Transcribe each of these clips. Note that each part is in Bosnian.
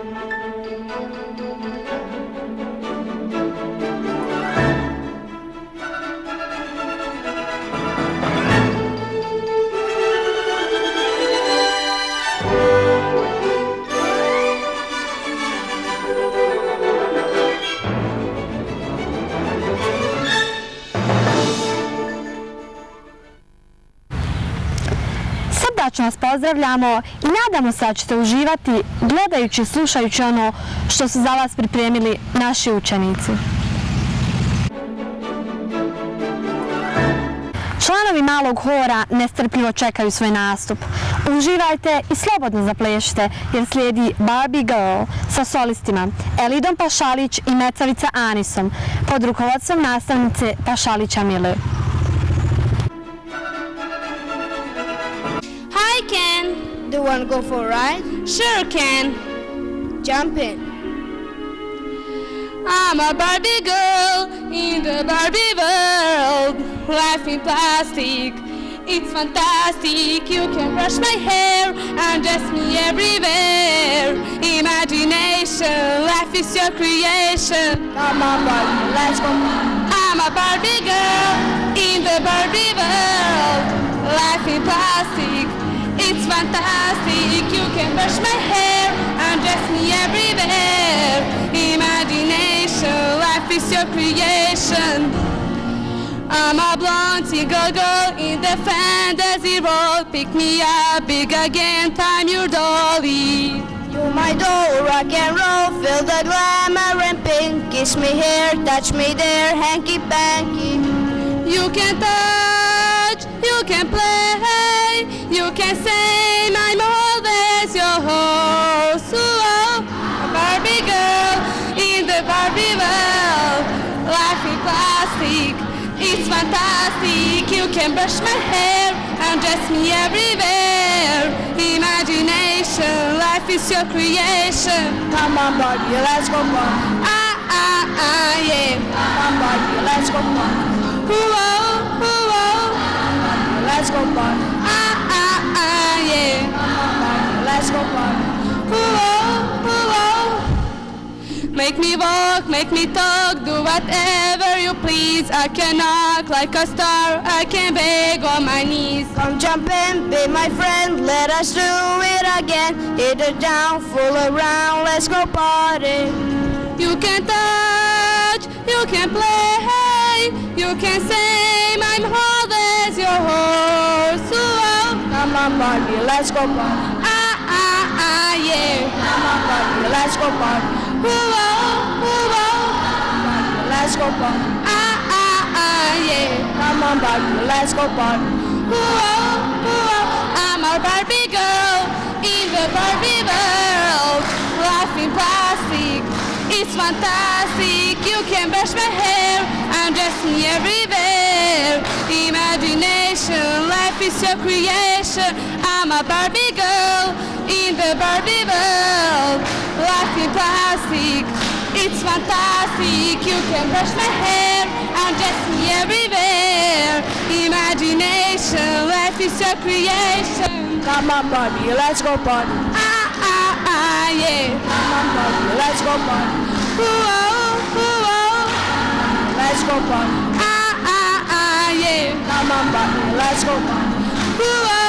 srdačno vas pozdravljamo i nadamo se da ćete uživati gledajući i slušajući ono što su za vas pripremili naši učenici. Članovi malog hora nestrpljivo čekaju svoj nastup. Uživajte i slobodno zaplešite jer slijedi Barbie Girl sa solistima Elidom Pašalić i Mecavica Anisom pod rukovodstvom nastavnice Pašalića Mile. Do you want to go for a ride? Sure can. Jump in. I'm a Barbie girl in the Barbie world. Life in plastic, it's fantastic. You can brush my hair and dress me everywhere. Imagination, life is your creation. Come on, Barbie, let's go. I'm a Barbie girl in the Barbie world. Life in plastic, it's fantastic. You can brush my hair and dress me everywhere. Imagination, life is your creation. I'm a blonde single girl in the fantasy world. Pick me up, big again, time your dolly. You're my doll, rock and roll, feel the glamour and pink. Kiss me here, touch me there, hanky panky. You can touch, you can play, can say I'm always your horse. Ooh, a Barbie girl in the Barbie world. Life in plastic, it's fantastic. You can brush my hair and dress me everywhere. Imagination, life is your creation. Come on, Barbie, let's go, Barbie. Ah, ah, ah, yeah. Come on, Barbie, let's go, Barbie. Ooh, oh, ooh, oh. Let's go, Barbie. Ah, ah, ah, yeah. Let's go, Barbie. Ooh, oh, ooh, oh. Make me walk, make me talk, do whatever you please. I can knock like a star, I can beg on my knees. Come jump in, be my friend, let us do it again. Hit it down, fool around, let's go party. You can touch, you can play, you can say I'm always your horse. On, Barbie, let's go party. Ah, ah, ah, yeah. On, Barbie, let's go party. Ooh, oh. Barbie, let's go party. Ah, ah, ah, yeah. On, Barbie, let's go party. Ooh, oh, ooh, oh. I'm a Barbie girl in the Barbie world. Life in plastic, it's fantastic. You can brush my hair and dress me everywhere. Imagination, life is your creation. I'm a Barbie girl in the Barbie world. Life is plastic, it's fantastic. You can brush my hair and dress me everywhere. Imagination, life is your creation. Come on, Barbie, let's go party yeah. Let's go, man. Oh, oh. Let's go, man. Ah, ah, ah, yeah. Let's go, man. Ooh, oh.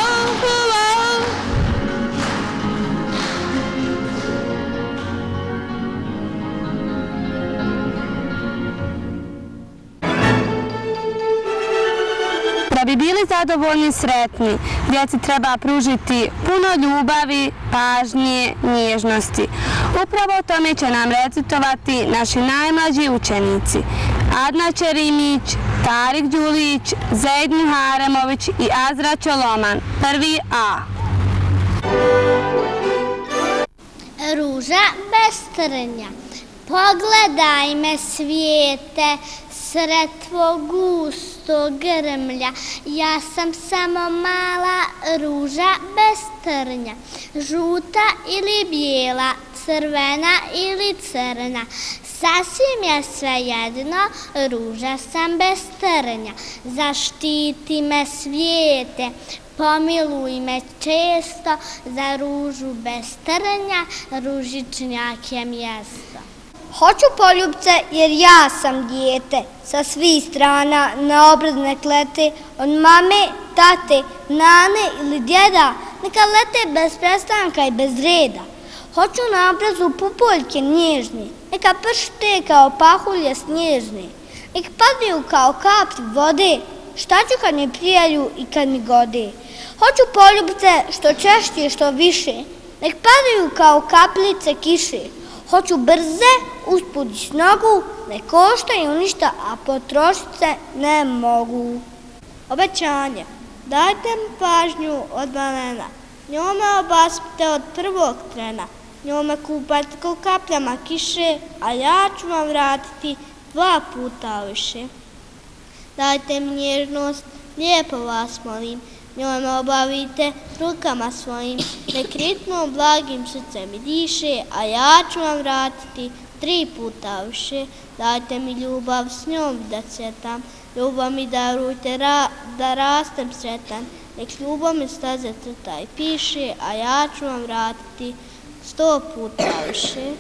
Bili zadovoljni i sretni, djeci treba pružiti puno ljubavi, pažnje, nježnosti. Upravo o tome će nam recitovati naši najmlađi učenici. Adna Čerimić, Tarik Đulić, Zaid Miharemović i Azra Čoloman. Prvi A. Ruža bez trnja. Pogledaj me svijete, sred tvog gusto grmlja. Ja sam samo mala ruža bez trnja. Žuta ili bijela, crvena ili crna. Sasvim je sve jedno, ruža sam bez trnja. Zaštiti me svijete, pomiluj me često, za ružu bez trnja, ružičnjak je mjesto. Hoću poljubce jer ja sam dijete, sa svih strana na obradne klete, od mame, tate, nane ili djeda, neka lete bez prestanka i bez reda. Hoću na obrazu pupoljke nježne, neka pršte kao pahulje snježne, nek padaju kao kapti vode, šta ću kad mi prijaju i kad mi gode. Hoću poljubce što češće što više, nek padaju kao kaplice kiše. Hoću brze, uspudić snogu, ne koštaju ništa, a potrošit se ne mogu. Obećanje. Dajte mi pažnju od banana. Njome obaspite od prvog trena. Njome kupajte ko kapljama kiše, a ja ću vam vratiti dva puta više. Dajte mi nježnost, lijepo vas molim njom obavite rukama svojim. Nek blagim srcem i diše, a ja ću vam vratiti tri puta više. Dajte mi ljubav s njom da cvjetam. Ljubav mi darujte ra, da rastem sretan. Nek ljubav mi staze crta i piše, a ja ću vam vratiti sto puta više.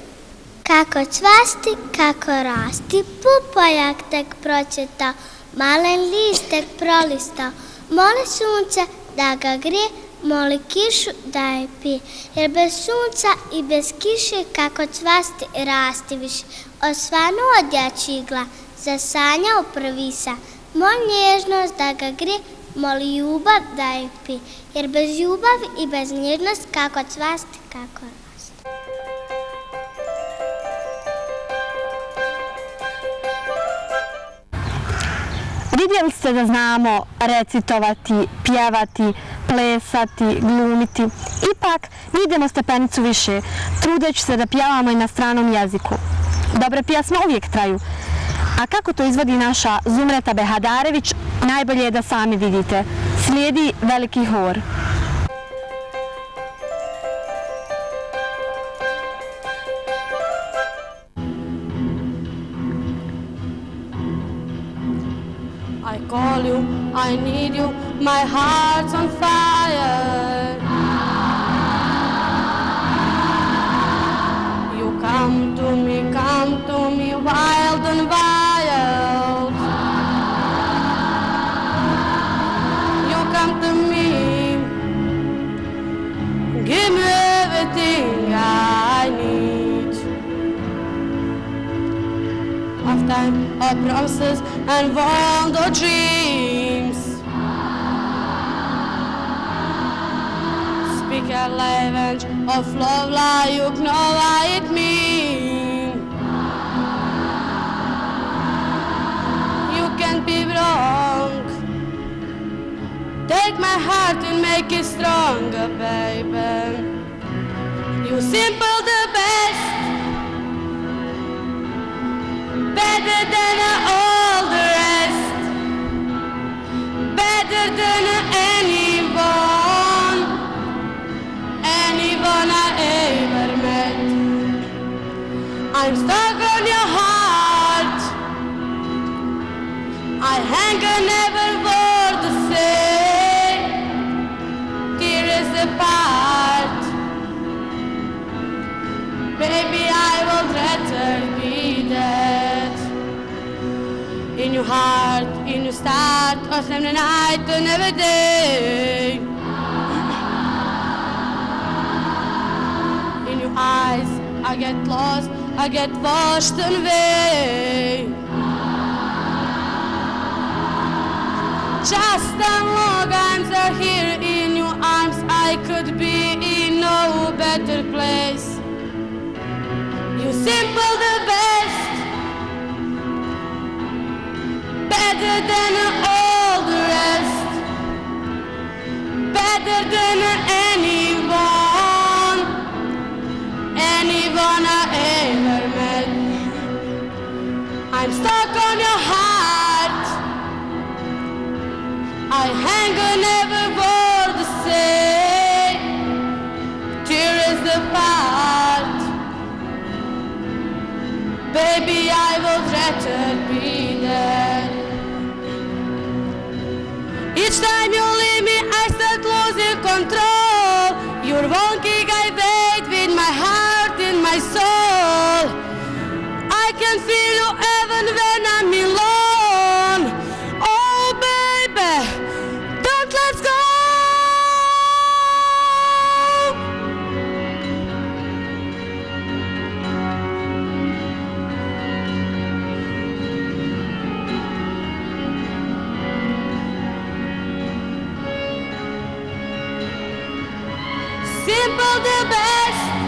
Kako cvasti, kako rasti, pupoljak tek pročeta, malen listek prolista, moli sunce da ga grije, moli kišu da je pije, jer bez sunca i bez kiše kako cvasti rasti više, osvanu odjači igla, zasanja u prvisa, Moli nježnost da ga grije, moli ljubav da je pije, jer bez ljubavi i bez nježnost kako cvasti, kako Vidjeli ste da znamo recitovati, pjevati, plesati, glumiti. Ipak, mi idemo stepenicu više, trudeći se da pjevamo i na stranom jeziku. Dobre pjesme uvijek traju. A kako to izvodi naša Zumreta Behadarević, najbolje je da sami vidite. Slijedi veliki hor. I need you, my heart's on fire. You come to me, come to me, wild and wild. You come to me, give me everything I need. Of time, of promises, and of dreams. of love kell you know flavlájuk nováit mind. You can be wrong. Take my heart and make it stronger, baby. You simple the best. Better than heart, in your start, spend the night and every day. In your eyes, I get lost, I get washed away. Just as long as I'm here in your arms, I could be in no better place. You simple the best, better than all the rest, better than People, the best.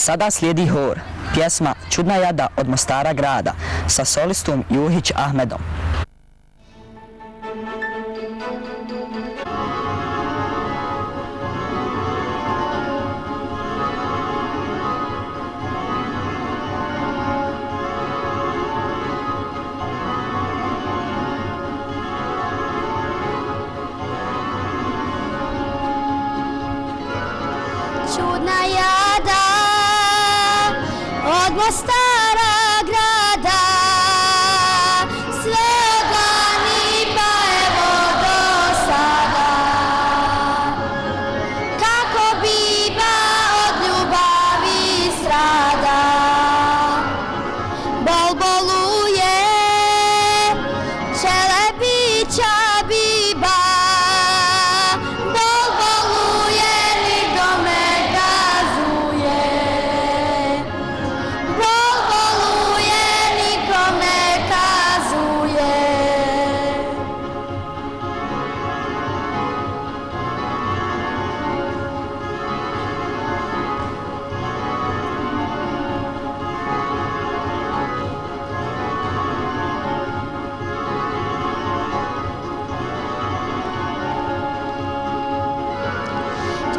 sada slijedi hor, pjesma Čudna jada od Mostara grada sa solistom Juhić Ahmedom.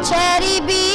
cherry bee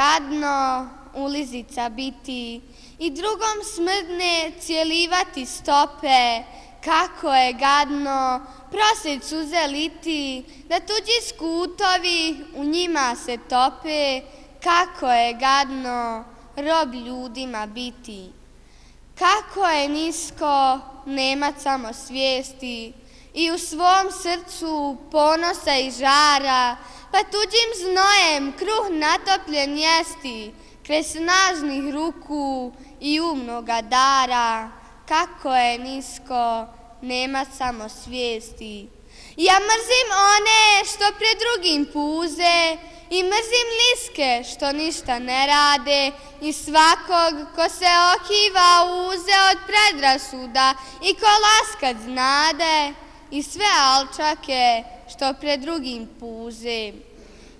gadno ulizica biti i drugom smrdne cijelivati stope, kako je gadno proseć suze liti, da tuđi skutovi u njima se tope, kako je gadno rob ljudima biti. Kako je nisko nema samo svijesti i u svom srcu ponosa i žara, pa tuđim znojem kruh natopljen jesti, kre snažnih ruku i umnoga dara. Kako je nisko nema samo svijesti. Ja mrzim one što pre drugim puze i mrzim liske što ništa ne rade i svakog ko se okiva uze od predrasuda i ko laskad znade i sve alčake što pred drugim puze.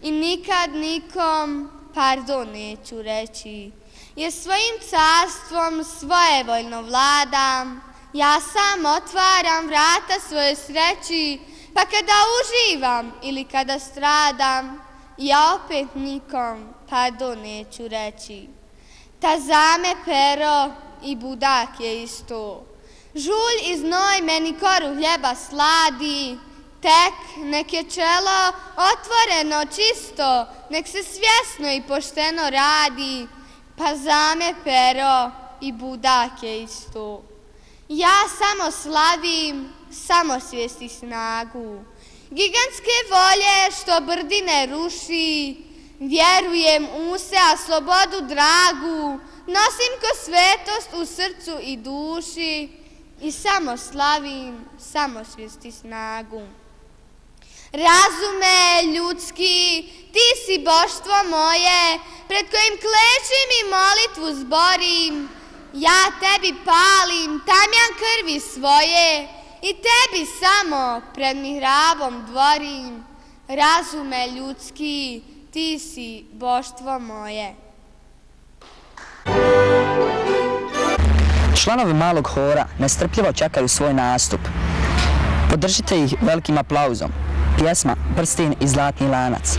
I nikad nikom pardon neću reći, je svojim carstvom svojevoljno vladam, ja sam otvaram vrata svoje sreći, pa kada uživam ili kada stradam, ja opet nikom pardon neću reći. Ta zame pero i budak je isto. Žulj i znoj meni koru hljeba sladi, tek nek je čelo otvoreno čisto, nek se svjesno i pošteno radi, pa zame pero i budak je isto. Ja samo slavim, samo svijesti snagu, gigantske volje što brdine ruši, vjerujem u se, a slobodu dragu, nosim ko svetost u srcu i duši i samo slavim, samo svijesti snagu. Razume ljudski, ti si boštvo moje, pred kojim klečim i molitvu zborim, ja tebi palim tamjan krvi svoje i tebi samo pred mihrabom dvorim, razume ljudski, ti si boštvo moje. Članovi malog hora nestrpljivo čekaju svoj nastup. Podržite ih velikim aplauzom. Pjesma Prstin i zlatni lanac.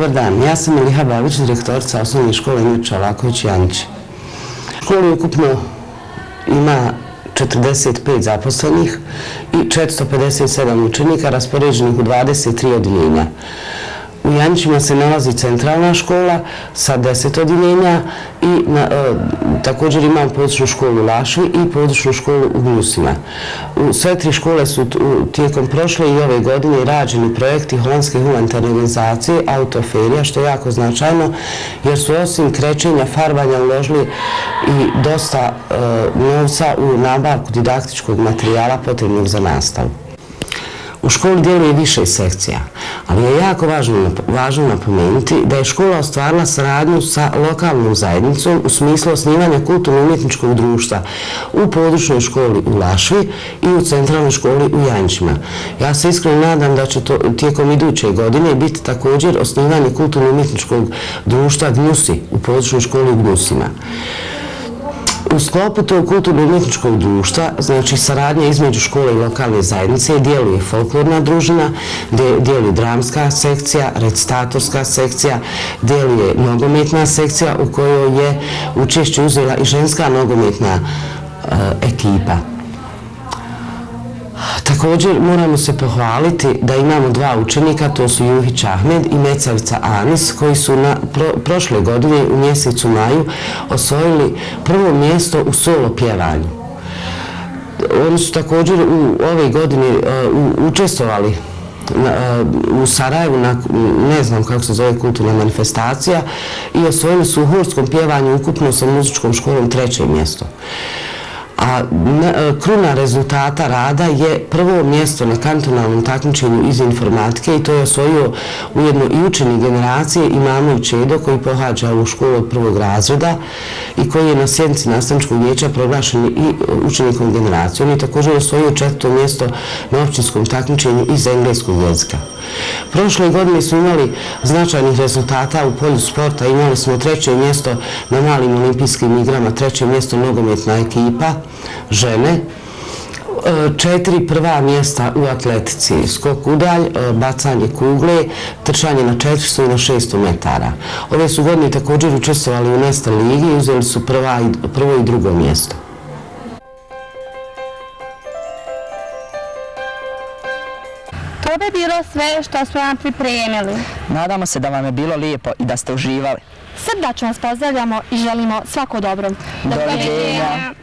Dobar dan, ja sam Eliha Babić, direktorica osnovne škole Njuča Laković Janić. Školi ukupno ima 45 zaposlenih i 457 učenika raspoređenih u 23 odjeljenja. U Janjićima se nalazi centralna škola sa deset odjeljenja i na, e, također imam područnu školu u Lašvi i područnu školu u Gnusima. U sve tri škole su tijekom prošle i ove godine rađeni projekti Holandske humanitarne organizacije Autoferija, što je jako značajno, jer su osim krećenja, farbanja uložili i dosta e, novca u nabavku didaktičkog materijala potrebnog za nastavu. U školi djeluje više sekcija, ali je jako važno, važno napomenuti da je škola ostvarila saradnju sa lokalnom zajednicom u smislu osnivanja kulturno-umjetničkog društva u područnoj školi u Lašvi i u centralnoj školi u Janjčima. Ja se iskreno nadam da će to tijekom iduće godine biti također osnivanje kulturno-umjetničkog društva Gnusi u područnoj školi u Gnusima. U sklopu tog kulturno-umjetničkog društva, znači saradnja između škole i lokalne zajednice, dijeluje folklorna družina, dijeluje dramska sekcija, recitatorska sekcija, dijeluje nogometna sekcija u kojoj je učešće uzela i ženska nogometna e, ekipa. Također moramo se pohvaliti da imamo dva učenika, to su Juhić Ahmed i Mecavica Anis, koji su na prošle godine u mjesecu maju osvojili prvo mjesto u solo pjevanju. Oni su također u ove godine uh, učestovali uh, u Sarajevu, na, ne znam kako se zove kulturna manifestacija, i osvojili su u horskom pjevanju ukupno sa muzičkom školom treće mjesto a e, kruna rezultata rada je prvo mjesto na kantonalnom takmičenju iz informatike i to je osvojio ujedno i učeni generacije i mamo i čedo koji pohađa u školu od prvog razreda i koji je na sjednici nastavničkog vijeća proglašen i e, učenikom generacije. On je također osvojio četvrto mjesto na općinskom takmičenju iz engleskog jezika. Prošle godine smo imali značajnih rezultata u polju sporta. Imali smo treće mjesto na malim olimpijskim igrama, treće mjesto nogometna ekipa, žene, e, četiri prva mjesta u atletici, skok udalj, e, bacanje kugle, trčanje na 400 i na 600 metara. Ove su godine također učestvovali u Nesta ligi i uzeli su prvo i drugo mjesto. To bi bilo sve što smo vam pripremili. Nadamo se da vam je bilo lijepo i da ste uživali. Srdačno vas pozdravljamo i želimo svako dobro. Doviđenja.